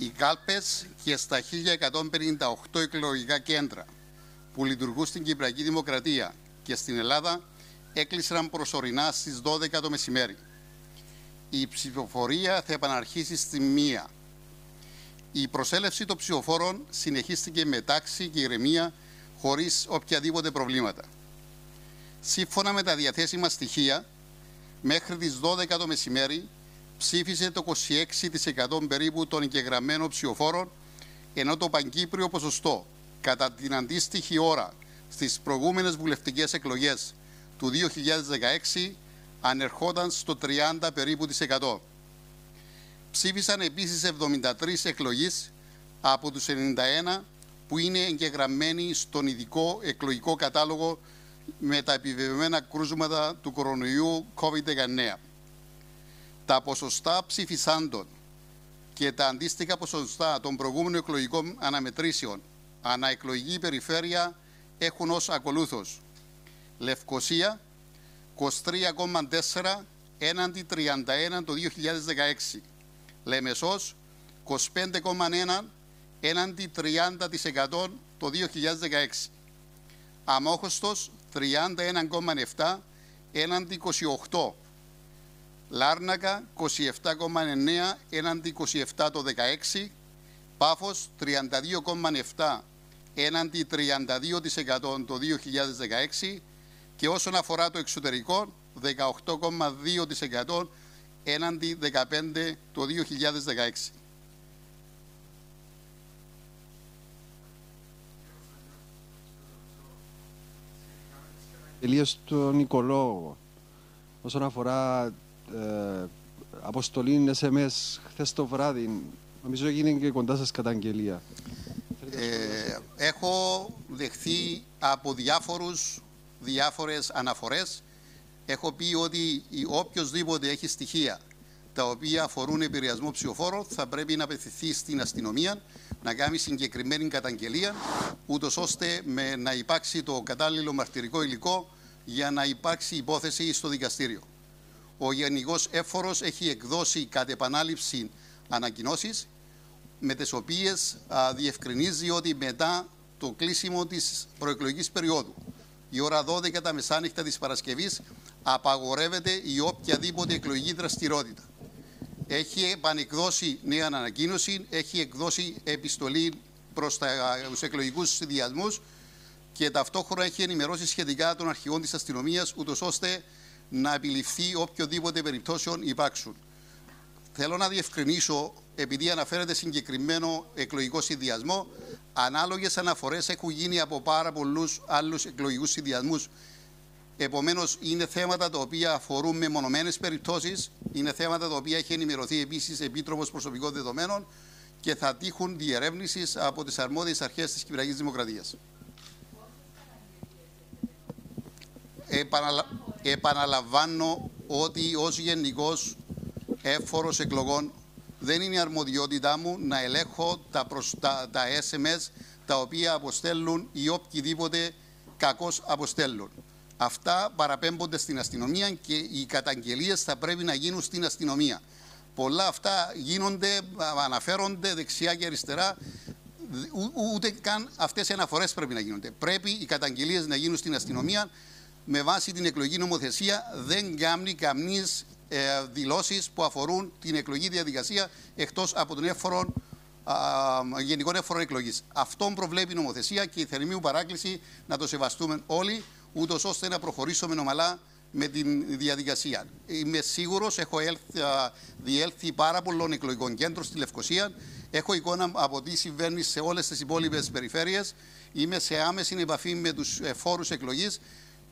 Οι κάλπες και στα 1158 εκλογικά κέντρα που λειτουργούν στην Κυπριακή Δημοκρατία και στην Ελλάδα έκλεισαν προσωρινά στις 12 το μεσημέρι. Η ψηφοφορία θα επαναρχίσει στη μία. Η προσέλευση των ψηφοφόρων συνεχίστηκε με τάξη και ηρεμία χωρίς οποιαδήποτε προβλήματα. Σύμφωνα με τα διαθέσιμα στοιχεία, μέχρι τις 12 το μεσημέρι ψήφισε το 26% περίπου των εγγεγραμμένων ψηφοφόρων, ενώ το παγκύπριο ποσοστό κατά την αντίστοιχη ώρα στις προηγούμενες βουλευτικές εκλογές του 2016 ανερχόταν στο 30 περίπου της 100. Ψήφισαν επίσης 73 εκλογείς από τους 91 που είναι εγγεγραμμένοι στον ειδικό εκλογικό κατάλογο με τα επιβεβαιωμένα κρούσματα του κορονοϊού COVID-19. Τα ποσοστά ψηφισάντων και τα αντίστοιχα ποσοστά των προηγούμενων εκλογικών αναμετρήσεων αναεκλογική περιφέρεια έχουν ως ακολούθως. Λευκοσία 23,4 έναντι 31 το 2016. Λεμεσός 25,1 έναντι 30% το 2016. Αμόχωστος 31,7 έναντι 28. Λάρνακα 27,9 έναντι 27 το 16. Πάφος 32,7 έναντι 32% το 2016 και όσον αφορά το εξωτερικό 18,2% έναντι 15% το 2016. Τελείως τον οικολόγο. Όσον αφορά ε, αποστολή SMS χθες το βράδυ, νομίζω έγινε και κοντά σας καταγγελία. Ε, έχω δεχθεί από διάφορους, διάφορες αναφορές. Έχω πει ότι οποιοδήποτε έχει στοιχεία τα οποία αφορούν επηρεασμό ψηφοφόρων θα πρέπει να απευθυνθεί στην αστυνομία να κάνει συγκεκριμένη καταγγελία ούτως ώστε με να υπάρξει το κατάλληλο μαρτυρικό υλικό για να υπάρξει υπόθεση στο δικαστήριο. Ο Γενικός Έφορος έχει εκδώσει κατ' επανάληψη ανακοινώσεις με τις οποίες διευκρινίζει ότι μετά το κλείσιμο της προεκλογικής περίοδου η ώρα 12 τα μεσάνυχτα της Παρασκευής απαγορεύεται η οποιαδήποτε εκλογική δραστηριότητα. Έχει επανεκδώσει νέα ανακοίνωση, έχει εκδώσει επιστολή προς τους εκλογικούς συνδυασμούς και ταυτόχρονα έχει ενημερώσει σχετικά των αρχηγών της αστυνομίας ούτως ώστε να επιληφθεί οποιοδήποτε περιπτώσεων υπάρξουν. Θέλω να διευκρινίσω, επειδή αναφέρεται συγκεκριμένο εκλογικό συνδυασμό, ανάλογες αναφορές έχουν γίνει από πάρα πολλούς άλλους εκλογικούς συνδυασμούς. Επομένως, είναι θέματα τα οποία αφορούν μεμονωμένες περιπτώσεις, είναι θέματα τα οποία έχει ενημερωθεί επίσης Επίτροπος Προσωπικών Δεδομένων και θα τύχουν διερεύνησης από τις αρμόδιες αρχές της Κυπριακής Δημοκρατίας. Επαναλα... Επαναλαμβάνω ότι ως Γενικός Έφορος Εκλογών δεν είναι αρμοδιότητά μου να ελέγχω τα, τα, τα SMS τα οποία αποστέλουν ή οποιοδήποτε κακώς αποστέλουν. Αυτά παραπέμπονται στην αστυνομία και οι καταγγελίες θα πρέπει να γίνουν στην αστυνομία. Πολλά αυτά γίνονται, αναφέρονται δεξιά και αριστερά, ούτε καν αυτές οι αναφορές πρέπει να γίνονται. Πρέπει οι καταγγελίες να γίνουν στην αστυνομία με βάση την εκλογική νομοθεσία δεν κάνει καμνής ε, δηλώσεις που αφορούν την εκλογική διαδικασία εκτός από τον έφορο γενικών έφορων εκλογής. Αυτό προβλέπει η νομοθεσία και η θερμή μου παράκληση να το σεβαστούμε όλοι, ούτως ώστε να προχωρήσουμε ομαλά με την διαδικασία. Είμαι σίγουρος, έχω διέλθει πάρα πολλών εκλογικών κέντρων στη Λευκοσία. Έχω εικόνα από τι συμβαίνει σε όλες τις υπόλοιπες περιφέρειες. Είμαι σε άμεση επαφή με τους φόρους εκλογής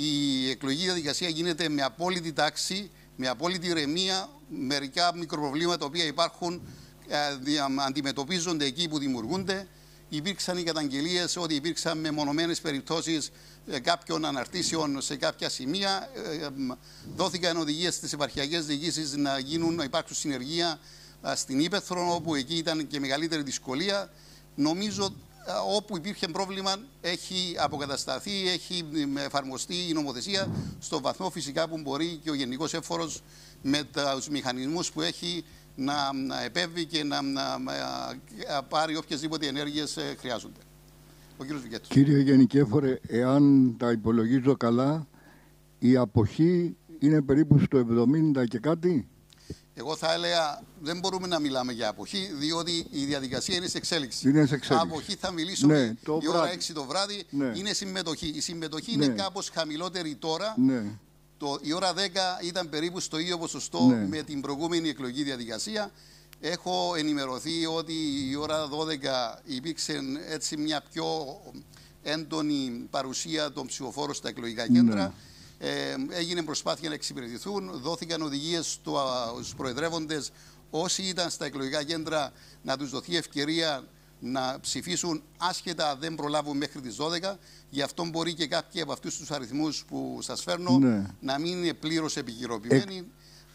η εκλογική διαδικασία γίνεται με απόλυτη τάξη, με απόλυτη ηρεμία. Μερικά μικροπροβλήματα τα οποία υπάρχουν ε, αντιμετωπίζονται εκεί που δημιουργούνται. Υπήρξαν οι καταγγελίες ότι υπήρξαν μεμονωμένες περιπτώσεις ε, κάποιων αναρτήσεων σε κάποια σημεία. Ε, δόθηκαν οδηγίες στις επαρχιακές διοικήσεις να, γίνουν, να υπάρξουν συνεργεία στην Ήπεθρο, όπου εκεί ήταν και μεγαλύτερη δυσκολία. Νομίζω όπου υπήρχε πρόβλημα έχει αποκατασταθεί, έχει εφαρμοστεί η νομοθεσία στο βαθμό φυσικά που μπορεί και ο Γενικός Έφορος με τους μηχανισμούς που έχει να, να επέβει και να, να, να πάρει οποιασδήποτε ενέργειες ε, χρειάζονται. Ο κύριος Βικέτος. Κύριε Γενικέφορε, εάν τα υπολογίζω καλά, η αποχή είναι περίπου στο 70 και κάτι; Εγώ θα έλεγα δεν μπορούμε να μιλάμε για αποχή, διότι η διαδικασία είναι σε εξέλιξη. Είναι σε εξέλιξη. Αποχή θα μιλήσουμε Ναι, το η ώρα βράδυ. 6 το βράδυ. Ναι. Είναι συμμετοχή. Η συμμετοχή Ναι. είναι κάπως χαμηλότερη τώρα. Ναι. Το, η ώρα 10 ήταν περίπου στο ίδιο ποσοστό Ναι. με την προηγούμενη εκλογική διαδικασία. Έχω ενημερωθεί ότι η ώρα 12 υπήρξε έτσι μια πιο έντονη παρουσία των ψηφοφόρων στα εκλογικά κέντρα. Ε, έγινε προσπάθεια να εξυπηρετηθούν, δόθηκαν οδηγίες στους προεδρεύοντες όσοι ήταν στα εκλογικά κέντρα να τους δοθεί ευκαιρία να ψηφίσουν άσχετα δεν προλάβουν μέχρι τις 12. Γι' αυτό μπορεί και κάποιοι από αυτούς τους αριθμούς που σας φέρνω Ναι. να μην είναι πλήρως επικυρωπημένοι.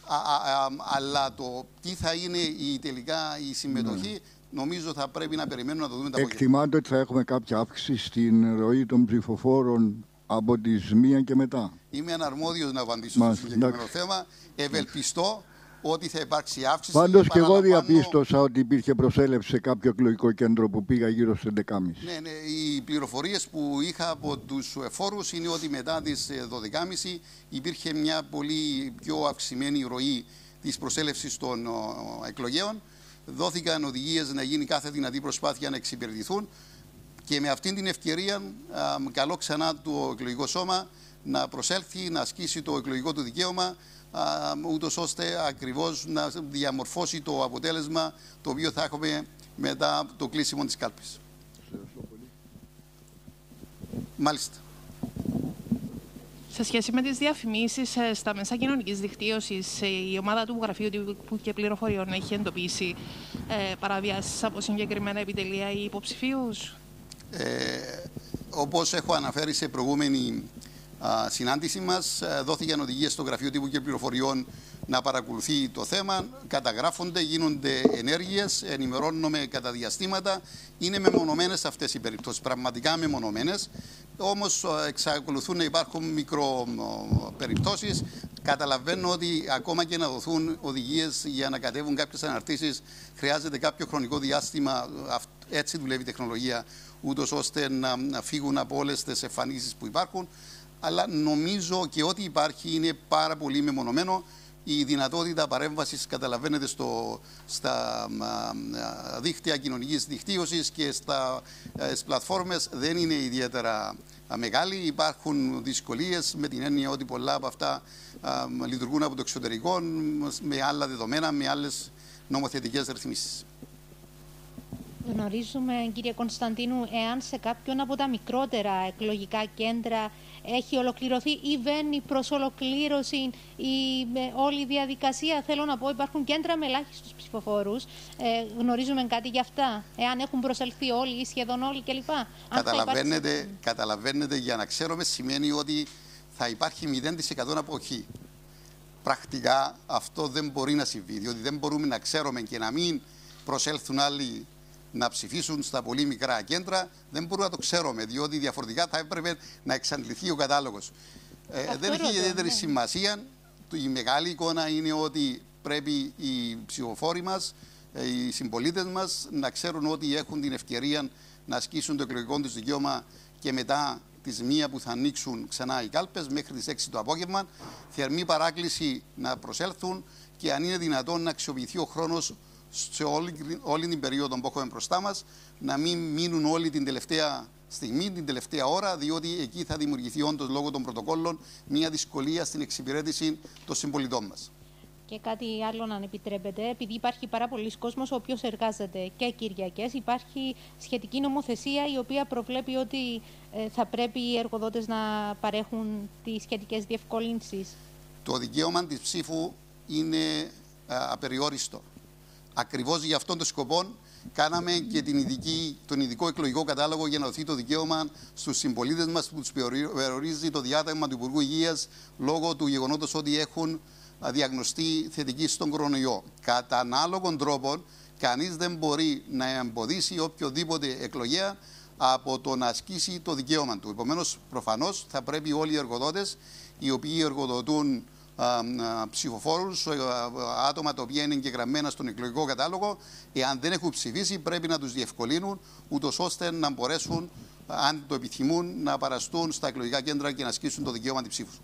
Α, α, α, αλλά το τι θα είναι η, τελικά η συμμετοχή νομίζω θα πρέπει να περιμένουμε να το δούμε τα απογεύματα. Εκτιμάται ότι θα έχουμε κάποια αύξηση στην ροή των ψηφοφόρων από τις μία και μετά. Είμαι αναρμόδιος να απαντήσω στο Μάλιστα, συγκεκριμένο εντάξει. θέμα. Ευελπιστώ ότι θα υπάρξει αύξηση. Πάντως και εγώ Επαναλαμβάνω, διαπίστωσα ότι υπήρχε προσέλευση σε κάποιο εκλογικό κέντρο που πήγα γύρω στις 11.30. Ναι, ναι, οι πληροφορίες που είχα από τους εφόρους είναι ότι μετά τις ε, 12.30 υπήρχε μια πολύ πιο αυξημένη ροή της προσέλευσης των ο, εκλογέων. Δόθηκαν οδηγίες να γίνει κάθε δυνατή προσπάθεια να εξυπηρετηθούν και με αυτήν την ευκαιρία α, καλώ ξανά το εκλογικό σώμα να προσέλθει, να ασκήσει το εκλογικό του δικαίωμα ούτως ώστε ακριβώς να διαμορφώσει το αποτέλεσμα το οποίο θα έχουμε μετά το κλείσιμο της κάλπης. Μάλιστα. Σε σχέση με τις διαφημίσεις ε, στα μέσα κοινωνικής δικτύωσης, ε, η ομάδα του Γραφείου Τύπου και Πληροφοριών έχει εντοπίσει ε, παραβιάσεις από συγκεκριμένα επιτελεία ή υποψηφίους; Ε, όπως έχω αναφέρει σε προηγούμενη α, συνάντηση μας, ε, δόθηκαν οδηγίες στο Γραφείο Τύπου και Πληροφοριών να παρακολουθεί το θέμα. Καταγράφονται, γίνονται ενέργειες, ενημερώνουμε κατά διαστήματα. Είναι μεμονωμένες αυτές οι περιπτώσεις, πραγματικά μεμονωμένες. Όμως ε, εξακολουθούν να υπάρχουν μικροπεριπτώσεις. Καταλαβαίνω ότι ακόμα και να δοθούν οδηγίες για να κατέβουν κάποιες αναρτήσεις χρειάζεται κάποιο χρονικό διάστημα. Αυ- Έτσι δουλεύει η τεχνολογία, ούτως ώστε να, να φύγουν από όλες τις εμφανίσεις που υπάρχουν. Αλλά νομίζω και ό,τι υπάρχει είναι πάρα πολύ μεμονωμένο. Η δυνατότητα παρέμβασης καταλαβαίνετε στο, στα α, α, δίκτυα κοινωνικής δικτύωσης και στα, ε, στις πλατφόρμες δεν είναι ιδιαίτερα α, μεγάλη. Υπάρχουν δυσκολίες με την έννοια ότι πολλά από αυτά α, λειτουργούν από το εξωτερικό με άλλα δεδομένα, με άλλες νομοθετικές ρυθμίσεις. Γνωρίζουμε, κύριε Κωνσταντίνου, εάν σε κάποιον από τα μικρότερα εκλογικά κέντρα έχει ολοκληρωθεί ή βαίνει προς ολοκλήρωση η ε, όλη η διαδικασία. Θέλω να πω, υπάρχουν κέντρα με ελάχιστους ψηφοφόρους. Ε, γνωρίζουμε κάτι γι' αυτά. Εάν έχουν προσελθεί όλοι ή σχεδόν όλοι κλπ. Αν θα Καταλαβαίνετε, υπάρξει- καταλαβαίνετε, για να ξέρουμε σημαίνει ότι θα υπάρχει 0% αποχή. Πρακτικά αυτό δεν μπορεί να συμβεί, διότι δεν μπορούμε να ξέρουμε και να μην προσέλθουν άλλοι να ψηφίσουν στα πολύ μικρά κέντρα. Δεν μπορούμε να το ξέρουμε, διότι διαφορετικά θα έπρεπε να εξαντληθεί ο κατάλογος. Ε, Αυτό δεν έχει ρωτώ, ιδιαίτερη ναι. σημασία. Το- Η μεγάλη εικόνα είναι ότι πρέπει οι ψηφοφόροι μας, ε, οι συμπολίτες μας να ξέρουν ότι έχουν την ευκαιρία να ασκήσουν το εκλογικό τους δικαίωμα και μετά τις μία που θα ανοίξουν ξανά οι κάλπες μέχρι τις 6 το απόγευμα. Θερμή παράκληση να προσέλθουν και αν είναι δυνατόν να αξιοποιηθεί ο χρόνος σε όλη, όλη την περίοδο που έχουμε μπροστά μας, να μην μείνουν όλοι την τελευταία στιγμή, την τελευταία ώρα, διότι εκεί θα δημιουργηθεί όντως λόγω των πρωτοκόλων μια δυσκολία στην εξυπηρέτηση των συμπολιτών μας. Και κάτι άλλο, αν επιτρέπετε, επειδή υπάρχει πάρα πολλοί κόσμος ο οποίος εργάζεται και Κυριακές, υπάρχει σχετική νομοθεσία η οποία προβλέπει ότι ε, θα πρέπει οι εργοδότες να παρέχουν τις σχετικές διευκολύνσεις. Το δικαίωμα της ψήφου είναι α, απεριόριστο. Ακριβώς για αυτόν τον σκοπό κάναμε και την ειδική, τον ειδικό εκλογικό κατάλογο για να δοθεί το δικαίωμα στους συμπολίτες μας που τους περιορίζει το διάταγμα του Υπουργού Υγείας λόγω του γεγονότος ότι έχουν α, διαγνωστεί θετικοί στον κορονοϊό. Κατά ανάλογων τρόπων, κανείς δεν μπορεί να εμποδίσει οποιοδήποτε εκλογέα από το να ασκήσει το δικαίωμα του. Επομένως, προφανώς θα πρέπει όλοι οι εργοδότες οι οποίοι εργοδοτούν ψηφοφόρους, άτομα τα οποία είναι εγγεγραμμένα στον εκλογικό κατάλογο, εάν δεν έχουν ψηφίσει, πρέπει να τους διευκολύνουν, ούτως ώστε να μπορέσουν, αν το επιθυμούν, να παραστούν στα εκλογικά κέντρα και να ασκήσουν το δικαίωμα τη ψήφου.